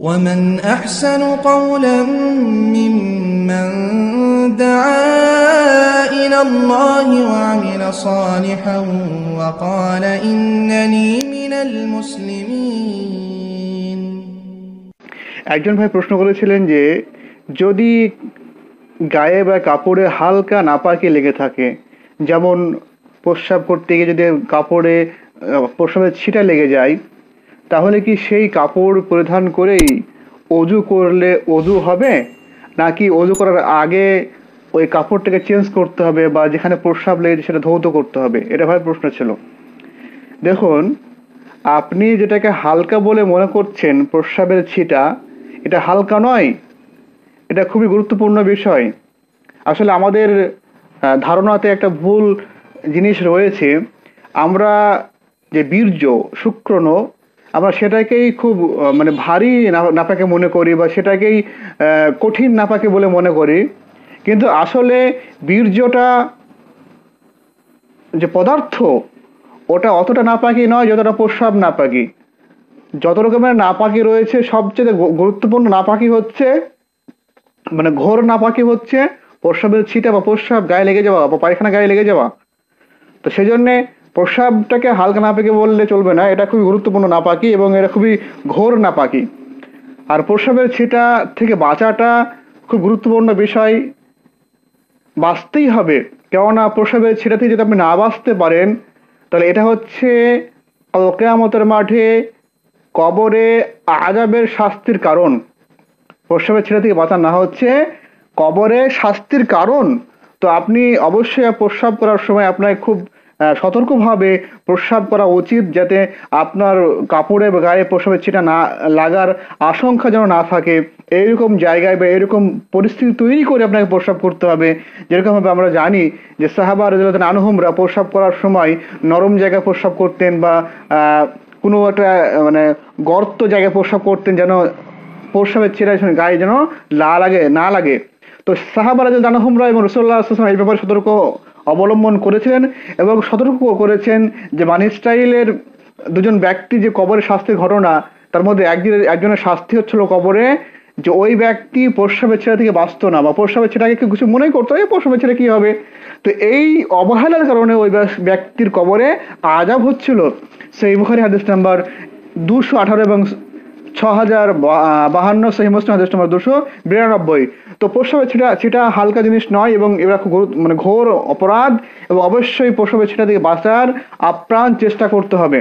ومن أحسن قولا ممن دعا إلى الله وعمل صالحا وقال إنني من المسلمين একজন ভাই প্রশ্ন করেছিলেন যে যদি গায়ে বা কাপড়ে হালকা নাপাকি লেগে থাকে যেমন প্রস্রাব করতে গিয়ে যদি কাপড়ে আহ, প্রস্রাবের ছিটা লেগে যায় তাহলে কি সেই কাপড় পরিধান করেই অজু করলে অজু হবে? নাকি অজু করার আগে ওই কাপড়টাকে চেঞ্জ করতে হবে বা যেখানে প্রস্রাব লেগেছে সেটা ধৌত করতে হবে? এটা ভাই প্রশ্ন ছিল। দেখুন, আপনি যেটাকে হালকা বলে মনে করছেন প্রস্রাবের ছিটা, এটা হালকা নয়। এটা খুবই গুরুত্বপূর্ণ বিষয়। আসলে আমাদের ধারণাতে একটা ভুল জিনিস রয়েছে। আমরা যে বীর্য শুক্রণ আমরা সেটাকেই খুব মানে ভারী নাপাকে মনে করি বা সেটাকেই কঠিন নাপাকে বলে মনে করি। কিন্তু আসলে বীর্যটা যে পদার্থ, ওটা অতটা নাপাকি নয় যতটা প্রস্রাব নাপাকি। যত রকমের নাপাকি রয়েছে, সবচেয়ে গুরুত্বপূর্ণ নাপাকি হচ্ছে মানে ঘোর নাপাকি হচ্ছে প্রস্রাবের ছিটা বা প্রস্রাব গায়ে লেগে যাওয়া বা পায়খানা গায়ে লেগে যাওয়া। তো সেই জন্যে প্রস্রাবটাকে হালকা নাপাকি বললে চলবে না, এটা খুবই গুরুত্বপূর্ণ নাপাকি এবং এটা খুবই ঘোর নাপাকি। আর প্রস্রাবের ছিটা থেকে বাঁচাটা খুব গুরুত্বপূর্ণ বিষয়। বাঁচতেই হবে, কেননা প্রসবের ছিটা থেকে যদি আপনি না বাঁচতে পারেন, তাহলে এটা হচ্ছে কেয়ামতের মাঠে কবরে আজাবের শাস্তির কারণ। প্রসবের ছিটা থেকে বাঁচা না হচ্ছে কবরে শাস্তির কারণ। তো আপনি অবশ্যই প্রস্রাব করার সময় আপনার খুব সতর্কভাবে প্রস্রাব করা উচিত যাতে আপনার কাপড়ে বা গায়ে প্রস্রাবের ছিটা না লাগার আশঙ্কা যেন না থাকে। এইরকম জায়গায় বা এরকম পরিস্থিতি তৈরি করে আপনাকে প্রস্রাব করতে হবে। যেরকমভাবে আমরা জানি যে সাহাবা রাজন আনহুমরা প্রস্রাব করার সময় নরম জায়গায় প্রস্রাব করতেন বা কোনো একটা মানে গর্ত জায়গায় প্রস্রাব করতেন যেন প্রস্রাবের ছিটা গায়ে যেন লা লাগে, না লাগে। তো সাহাবারা জানাহুমরা এবং রসুল্লাহ এই ব্যাপারে সতর্ক অবলম্বন করেছিলেন এবং সতর্ক করেছেন যে বানি ইসরাইলের দুজন ব্যক্তি যে কবরে শাস্তির ঘটনা, তার মধ্যে একজনের একজনের শাস্তি হচ্ছিল কবরে, যে ওই ব্যক্তি প্রস্রাবের ছেড়া থেকে বাঁচত না বা প্রস্রাবের ছেড়াকে কেউ কিছু মনেই করতো, এই প্রস্রাবের ছেড়ে কী হবে? তো এই অবহেলার কারণে ওই ব্যক্তির কবরে আজাব হচ্ছিল। সেই মুখারি হাদিস নাম্বার দুশো আঠারো এবং ছ হাজার বাহান্ন সেই মুসলিম হাদিস নম্বর দুশো বিরানব্বই। তো প্রসবের ছিটা ছিটা হালকা জিনিস নয় এবং এরা খুব মানে ঘোর অপরাধ এবং অবশ্যই প্রসবের ছিটা থেকে বাঁচার আপ্রাণ চেষ্টা করতে হবে।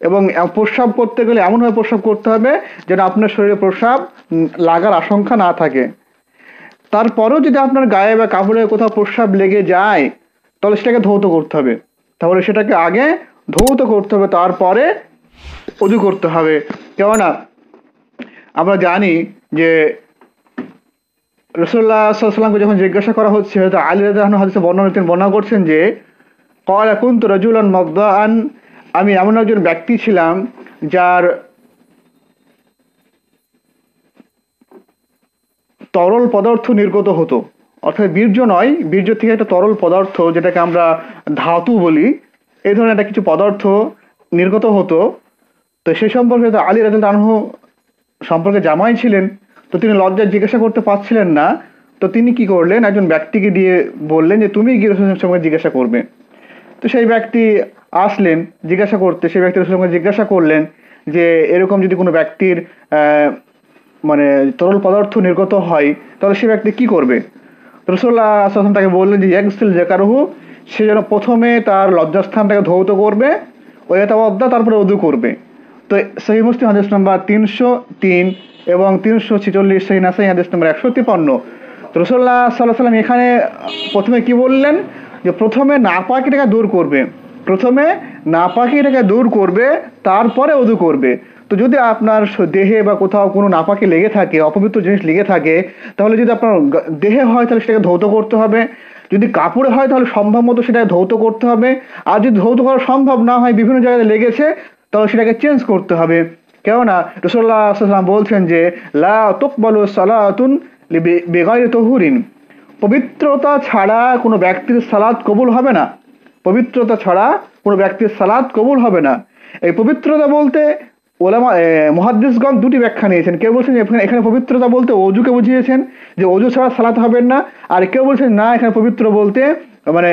এবং প্রস্রাব করতে গেলে এমনভাবে প্রস্রাব করতে হবে যেন আপনার শরীরে প্রস্রাব লাগার আশঙ্কা না থাকে। তারপরেও যদি আপনার গায়ে বা কাপড়ে কোথাও প্রস্রাব লেগে যায়, তাহলে সেটাকে ধৌত করতে হবে। তাহলে সেটাকে আগে ধৌত করতে হবে, তারপরে অজু করতে হবে। কেননা আমরা জানি যে রসুল্লাহ সাল্লামকে যখন জিজ্ঞাসা করা হচ্ছে হয়তো আলী রাজাহান হাদিসে বর্ণনা তিনি বর্ণনা করছেন যে কলা কুন্ত রাজুলান মগদান আমি এমন একজন ব্যক্তি ছিলাম যার তরল পদার্থ নির্গত হতো। অর্থাৎ বীর্য নয়, বীর্য থেকে একটা তরল পদার্থ, যেটাকে আমরা ধাতু বলি, এই ধরনের একটা কিছু পদার্থ নির্গত হতো। তো সে সম্পর্কে তো আলী রাজু আনহু সম্পর্কে জামাই ছিলেন। তো তিনি লজ্জায় জিজ্ঞাসা করতে পারছিলেন না। তো তিনি কি করলেন? একজন ব্যক্তিকে দিয়ে বললেন যে, তুমি গিয়ে রসুলের সঙ্গে জিজ্ঞাসা করবে। তো সেই ব্যক্তি আসলেন, জিজ্ঞাসা করতে, সেই ব্যক্তি রসুলের সঙ্গে জিজ্ঞাসা করলেন যে, এরকম যদি কোনো ব্যক্তির মানে তরল পদার্থ নির্গত হয়, তাহলে সে ব্যক্তি কি করবে? রসুল্লাহ আসলাম তাকে বললেন যে ইয়াকসিল জেকারহু সে যেন প্রথমে তার লজ্জাস্থানটাকে ধৌত করবে ওয়াতাবদ্দা তারপরে উদু করবে। তো সেই মুসলিম হাদিস নাম্বার তিনশো তিন এবং তিনশো ছেচল্লিশ সেই নাসাই হাদিস নাম্বার একশো তিপ্পান্ন। তো রসুল্লাহ সাল্লাহ সাল্লাম এখানে প্রথমে কি বললেন? যে প্রথমে নাপাকিটাকে দূর করবে। প্রথমে নাপাকিটাকে দূর করবে, তারপরে উদু করবে। তো যদি আপনার দেহে বা কোথাও কোনো নাপাকি লেগে থাকে, অপবিত্র জিনিস লেগে থাকে, তাহলে যদি আপনার দেহে হয় তাহলে সেটাকে ধৌত করতে হবে। যদি কাপড়ে হয় তাহলে সম্ভব মতো সেটাকে ধৌত করতে হবে। আর যদি ধৌত করা সম্ভব না হয়, বিভিন্ন জায়গায় লেগেছে, তাহলে সেটাকে চেঞ্জ করতে হবে। কেননা রসুল্লাহ সাল্লাম বলছেন যে, লা তুকবালু সালাতুন বেগাই তহুরিন। পবিত্রতা ছাড়া কোনো ব্যক্তির সালাদ কবুল হবে না। পবিত্রতা ছাড়া কোনো ব্যক্তির সালাদ কবুল হবে না। এই পবিত্রতা বলতে ওলামা মহাদ্দিসগণ দুটি ব্যাখ্যা নিয়েছেন। কেউ বলছেন এখানে এখানে পবিত্রতা বলতে অজুকে বুঝিয়েছেন, যে অজু ছাড়া সালাত হবেন না। আর কেউ বলছেন, না, এখানে পবিত্র বলতে মানে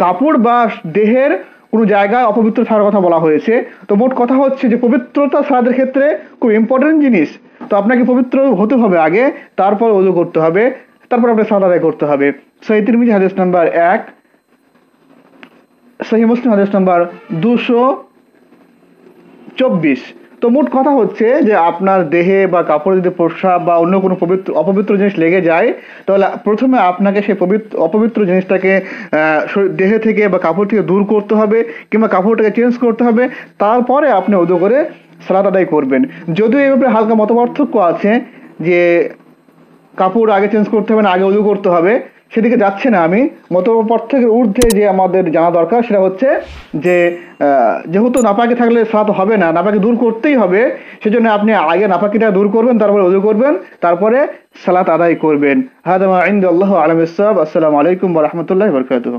কাপড় বা দেহের কোনো জায়গায় অপবিত্র থাকার কথা বলা হয়েছে। তো মোট কথা হচ্ছে যে পবিত্রতা সালাদের ক্ষেত্রে খুব ইম্পর্টেন্ট জিনিস। তো আপনাকে পবিত্র হতে হবে আগে, তারপর ওজো করতে হবে, তারপর আপনাকে সালাদ আদায় করতে হবে। সহি তিরমিজি হাদেশ নাম্বার এক, সহি মুসলিম হাদেশ নাম্বার দুশো চব্বিশ। তো মোট কথা হচ্ছে যে আপনার দেহে বা কাপড়ে যদি প্রস্রাব বা অন্য কোনো পবিত্র, অপবিত্র জিনিস লেগে যায়, তাহলে প্রথমে আপনাকে সেই পবিত্র, অপবিত্র জিনিসটাকে দেহে থেকে বা কাপড় থেকে দূর করতে হবে কিংবা কাপড়টাকে চেঞ্জ করতে হবে। তারপরে আপনি উদু করে সালাদ আদায় করবেন। যদিও এই ব্যাপারে হালকা মতপার্থক্য আছে যে কাপড় আগে চেঞ্জ করতে হবে না, আগে উদু করতে হবে। সেদিকে যাচ্ছে না আমি। মত থেকে ঊর্ধ্বে যে আমাদের জানা দরকার সেটা হচ্ছে যে যেহেতু নাপাকি থাকলে সাত হবে না, নাপাকি দূর করতেই হবে, সেজন্য আপনি আগে নাপাকিটা দূর করবেন, তারপরে উজু করবেন, তারপরে সালাত আদায় করবেন। হাদামা আইন্দ আল্লাহ আলম আসসালামু আলাইকুম রহমতুল্লাহ বরকাতুহ।